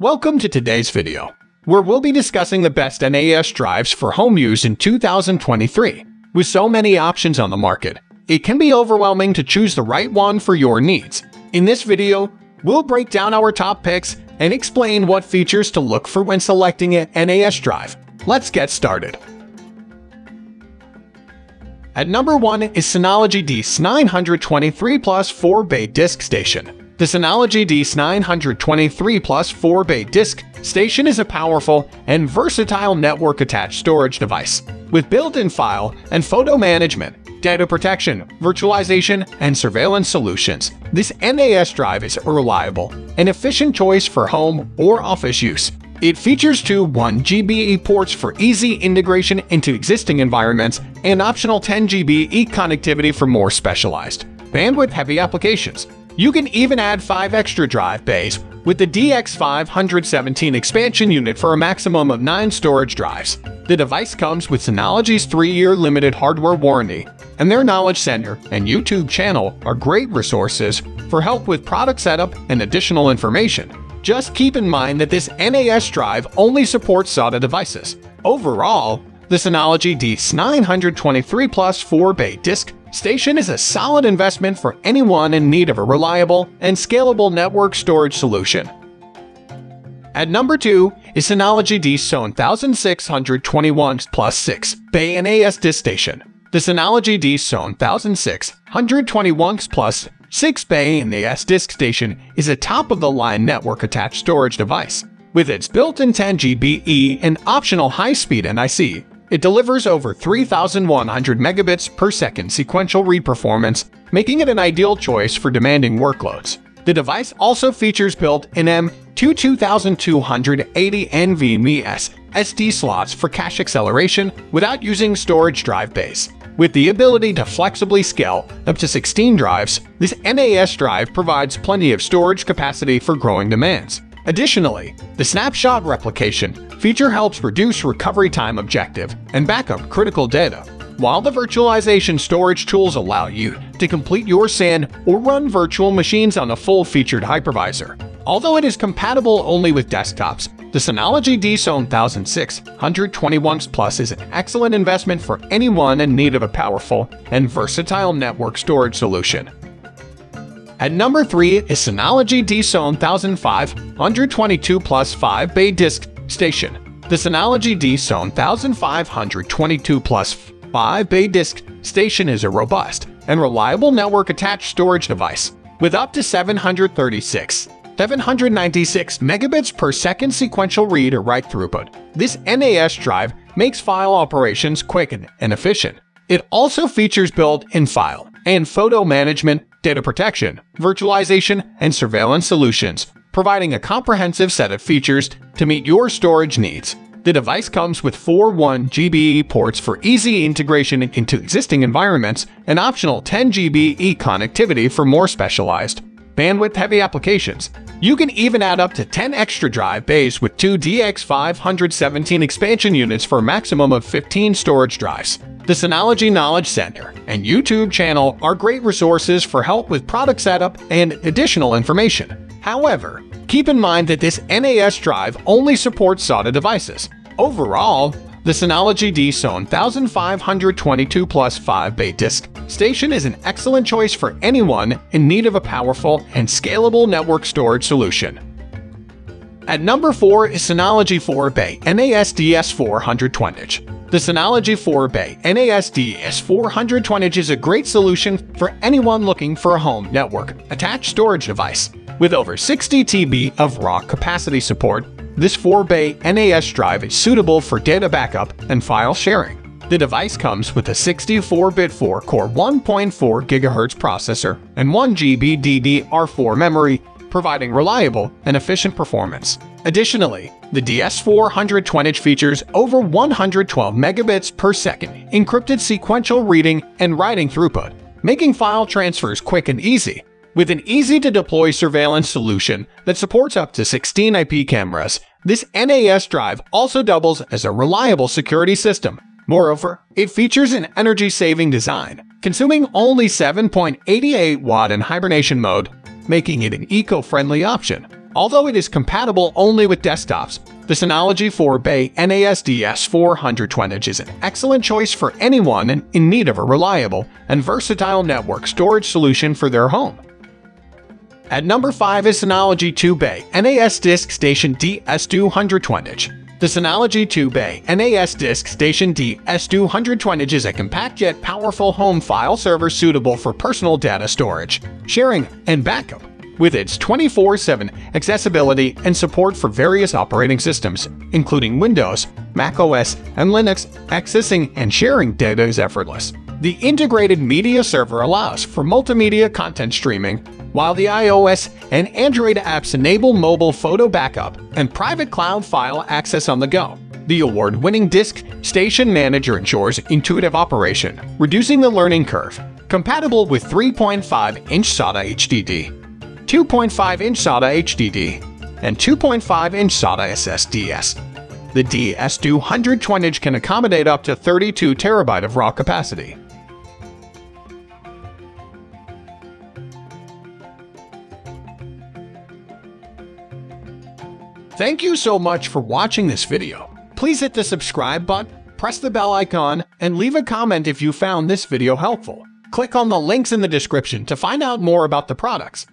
Welcome to today's video, where we'll be discussing the best NAS drives for home use in 2023. With so many options on the market, it can be overwhelming to choose the right one for your needs. In this video, we'll break down our top picks and explain what features to look for when selecting an NAS drive. Let's get started. At number 1 is Synology DS923 Plus 4-bay disk station. The Synology DS923 Plus 4-bay disk station is a powerful and versatile network-attached storage device. With built-in file and photo management, data protection, virtualization, and surveillance solutions, this NAS drive is a reliable and efficient choice for home or office use. It features two 1GBE ports for easy integration into existing environments and optional 10GBE connectivity for more specialized, bandwidth-heavy applications. You can even add 5 extra drive bays with the DX517 expansion unit for a maximum of 9 storage drives. The device comes with Synology's 3-year limited hardware warranty, and their Knowledge Center and YouTube channel are great resources for help with product setup and additional information. Just keep in mind that this NAS drive only supports SATA devices. Overall, the Synology DS923 Plus 4-bay disk Station is a solid investment for anyone in need of a reliable and scalable network storage solution. At number 2 is Synology DS1621 Plus 6 Bay NAS Disk Station. The Synology DS1621 Plus 6 Bay NAS Disk Station is a top-of-the-line network-attached storage device. With its built-in 10 GBE and optional high-speed NIC, it delivers over 3,100 megabits per second sequential read performance, making it an ideal choice for demanding workloads. The device also features built-in M2 2280 NVMe SD slots for cache acceleration without using storage drive bays. With the ability to flexibly scale up to 16 drives, this NAS drive provides plenty of storage capacity for growing demands. Additionally, the snapshot replication feature helps reduce recovery time objective and backup critical data, while the virtualization storage tools allow you to complete your SAN or run virtual machines on a full-featured hypervisor. Although it is compatible only with desktops, the Synology DS1621 Plus is an excellent investment for anyone in need of a powerful and versatile network storage solution. At number 3 is Synology DS1522 Plus 5 Bay Disk Station. The Synology DS1522 Plus 5 Bay Disk Station is a robust and reliable network-attached storage device with up to 736 796 megabits per second sequential read or write throughput. This NAS drive makes file operations quick and efficient. It also features built-in file and photo management data protection, virtualization, and surveillance solutions, providing a comprehensive set of features to meet your storage needs. The device comes with four 1GBE ports for easy integration into existing environments and optional 10GBE connectivity for more specialized, bandwidth-heavy applications. You can even add up to 10 extra drive bays with two DX517 expansion units for a maximum of 15 storage drives. The Synology Knowledge Center and YouTube channel are great resources for help with product setup and additional information. However, keep in mind that this NAS drive only supports SATA devices. Overall, the Synology DS1522 Plus 5-bay disk station is an excellent choice for anyone in need of a powerful and scalable network storage solution. At number 4 is Synology 4-bay NASDS 420. The Synology 4-bay NASD S420 is a great solution for anyone looking for a home network attached storage device. With over 60 TB of raw capacity support, this 4-bay NAS drive is suitable for data backup and file sharing. The device comes with a 64-bit 4-core 1.4 GHz processor and 1 GB DDR4 memory, providing reliable and efficient performance. Additionally, the DS420 features over 112 megabits per second encrypted sequential reading and writing throughput, making file transfers quick and easy. With an easy-to-deploy surveillance solution that supports up to 16 IP cameras, this NAS drive also doubles as a reliable security system. Moreover, it features an energy-saving design, consuming only 7.88 watt in hibernation mode, making it an eco-friendly option. Although it is compatible only with desktops, the Synology 4-bay NASDS 420 is an excellent choice for anyone in need of a reliable and versatile network storage solution for their home. At number 5 is Synology 2-bay NAS Disk Station DS220. The Synology 2-bay NAS Disk Station DS220 is a compact yet powerful home file server suitable for personal data storage, sharing, and backup. With its 24-7 accessibility and support for various operating systems, including Windows, macOS, and Linux, accessing and sharing data is effortless. The integrated media server allows for multimedia content streaming, while the iOS and Android apps enable mobile photo backup and private cloud file access on the go. The award-winning Disk Station Manager ensures intuitive operation, reducing the learning curve. Compatible with 3.5-inch SATA HDD, 2.5-inch SATA HDD, and 2.5-inch SATA SSDs. The DS220 can accommodate up to 32 terabyte of raw capacity. Thank you so much for watching this video. Please hit the subscribe button, press the bell icon, and leave a comment if you found this video helpful. Click on the links in the description to find out more about the products.